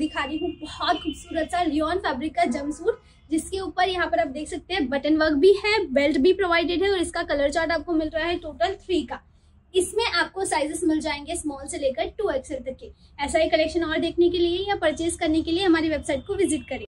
दिखा रही हूँ, बहुत खूबसूरत सा लियोन फैब्रिक का जम सूट जिसके ऊपर यहाँ पर आप देख सकते हैं बटन वर्क भी है बेल्ट भी प्रोवाइडेड है और इसका कलर चार्ट आपको मिल रहा है टोटल थ्री का। इसमें आपको साइजेस मिल जाएँगे स्मॉल से लेकर टू एक्सएल तक के। ऐसा ही कलेक्शन और देखने के लिए या परचेज करने के लिए हमारी वेबसाइट को विज़िट करें।